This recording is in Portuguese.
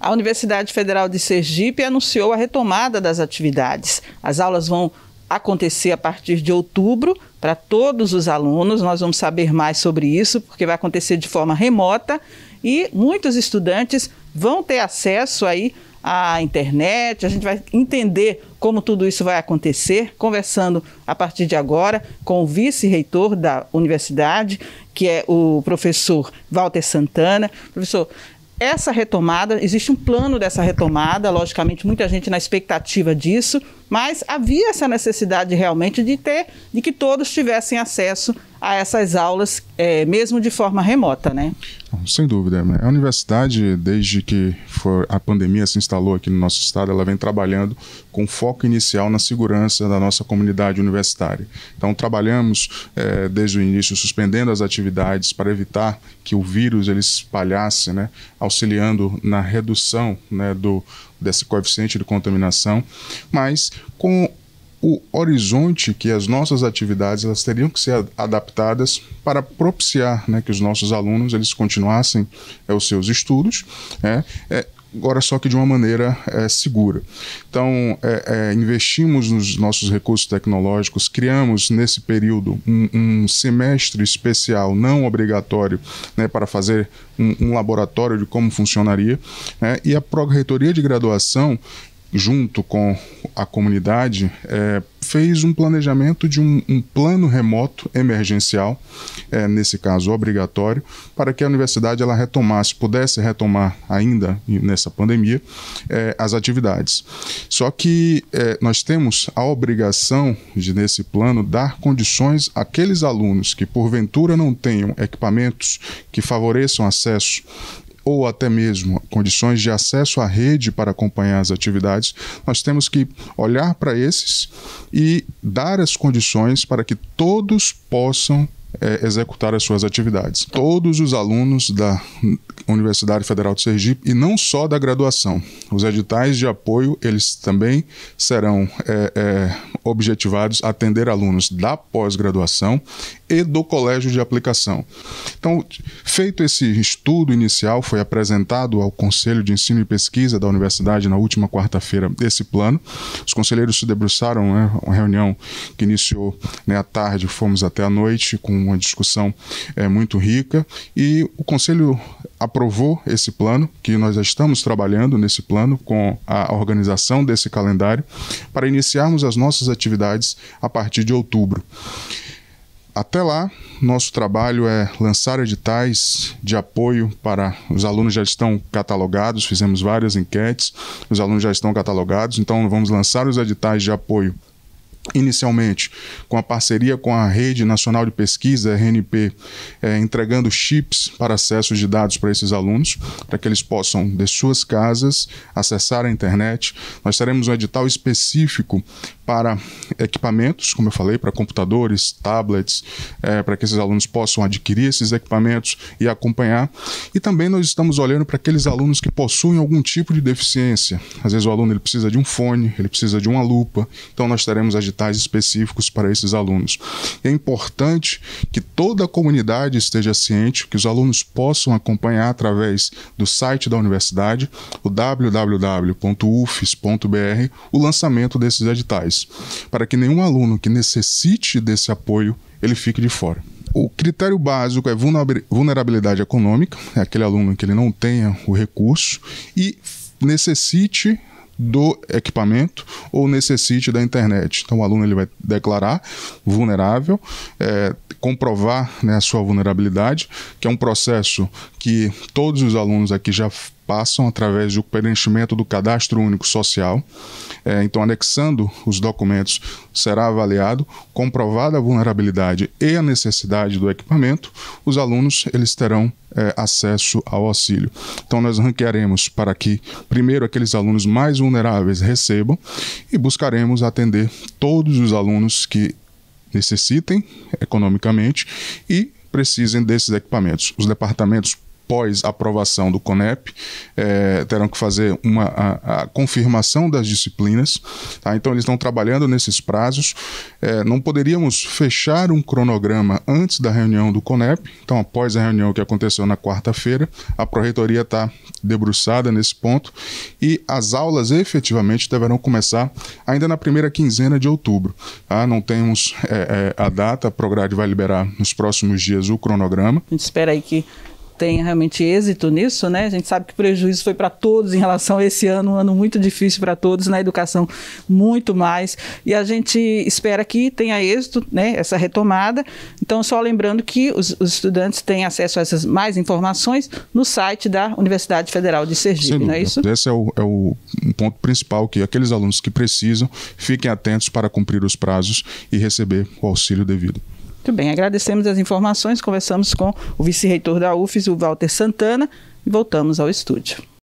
a Universidade Federal de Sergipe anunciou a retomada das atividades. As aulas vão acontecer a partir de outubro para todos os alunos. Nós vamos saber mais sobre isso, porque vai acontecer de forma remota e muitos estudantes vão ter acesso aí à internet. A gente vai entender como tudo isso vai acontecer, conversando a partir de agora com o vice-reitor da universidade, que é o professor Walter Santana. Professor, essa retomada, existe um plano dessa retomada, logicamente, muita gente na expectativa disso, mas havia essa necessidade realmente de ter, de que todos tivessem acesso a essas aulas, é, mesmo de forma remota, né? Sem dúvida. A universidade, desde que a pandemia se instalou aqui no nosso estado, ela vem trabalhando com foco inicial na segurança da nossa comunidade universitária. Então, trabalhamos é, desde o início suspendendo as atividades para evitar que o vírus ele espalhasse, né, auxiliando na redução né, do, desse coeficiente de contaminação, mas com o horizonte que as nossas atividades elas teriam que ser adaptadas para propiciar né, que os nossos alunos eles continuassem é, os seus estudos, é, é, agora só que de uma maneira é, segura. Então, é, é, investimos nos nossos recursos tecnológicos, criamos nesse período um, um semestre especial, não obrigatório, né, para fazer um, um, laboratório de como funcionaria, né, e a Pró-Reitoria de Graduação junto com a comunidade, é, fez um planejamento de um, um plano remoto emergencial, é, nesse caso obrigatório, para que a universidade ela retomasse, pudesse retomar ainda nessa pandemia é, as atividades. Só que é, nós temos a obrigação de, nesse plano, dar condições àqueles alunos que porventura não tenham equipamentos que favoreçam acesso ou até mesmo condições de acesso à rede para acompanhar as atividades, nós temos que olhar para esses e dar as condições para que todos possam é, executar as suas atividades. Todos os alunos da Universidade Federal de Sergipe e não só da graduação. Os editais de apoio eles também serão é, é, objetivados a atender alunos da pós-graduação e do colégio de aplicação. Então, feito esse estudo inicial, foi apresentado ao Conselho de Ensino e Pesquisa da Universidade na última quarta-feira esse plano. Os conselheiros se debruçaram, né, uma reunião que iniciou né, à tarde, fomos até à noite com uma discussão é, muito rica e o Conselho aprovou esse plano, que nós já estamos trabalhando nesse plano com a organização desse calendário para iniciarmos as nossas atividades a partir de outubro. Até lá, nosso trabalho é lançar editais de apoio para os alunos já estão catalogados, fizemos várias enquetes, os alunos já estão catalogados, então vamos lançar os editais de apoio inicialmente com a parceria com a Rede Nacional de Pesquisa, RNP, é, entregando chips para acesso de dados para esses alunos, para que eles possam, de suas casas, acessar a internet. Nós teremos um edital específico para equipamentos, como eu falei, para computadores, tablets, é, para que esses alunos possam adquirir esses equipamentos e acompanhar. E também nós estamos olhando para aqueles alunos que possuem algum tipo de deficiência. Às vezes o aluno ele precisa de um fone, ele precisa de uma lupa, então nós teremos editais específicos para esses alunos. é importante que toda a comunidade esteja ciente, que os alunos possam acompanhar através do site da universidade, o www.ufes.br, o lançamento desses editais para que nenhum aluno que necessite desse apoio ele fique de fora. O critério básico é vulnerabilidade econômica, é aquele aluno que ele não tenha o recurso e necessite do equipamento ou necessite da internet. Então o aluno ele vai declarar vulnerável, é, comprovar né, a sua vulnerabilidade, que é um processo que todos os alunos aqui já passam através do preenchimento do cadastro único social. É, então, anexando os documentos, será avaliado, comprovada a vulnerabilidade e a necessidade do equipamento, os alunos eles terão é, acesso ao auxílio. Então, nós ranquearemos para que, primeiro, aqueles alunos mais vulneráveis recebam e buscaremos atender todos os alunos que necessitem economicamente e precisem desses equipamentos. Os departamentos pós aprovação do CONEP, é, terão que fazer uma, a, a confirmação das disciplinas. Tá? Então, eles estão trabalhando nesses prazos. É, não poderíamos fechar um cronograma antes da reunião do CONEP. Então, após a reunião que aconteceu na quarta-feira, a Proreitoria está debruçada nesse ponto e as aulas efetivamente deverão começar ainda na primeira quinzena de outubro. Tá? Não temos é, é, a data, a Prograde vai liberar nos próximos dias o cronograma. A gente espera aí que tenha realmente êxito nisso, né? A gente sabe que o prejuízo foi para todos em relação a esse ano, um ano muito difícil para todos, na educação muito mais. E a gente espera que tenha êxito, né? Essa retomada. Então, só lembrando que os, os estudantes têm acesso a essas mais informações no site da Universidade Federal de Sergipe, não é isso? Esse é o, é o ponto principal, que aqueles alunos que precisam fiquem atentos para cumprir os prazos e receber o auxílio devido. Muito bem, agradecemos as informações, conversamos com o vice-reitor da UFES, o Walter Santana, e voltamos ao estúdio.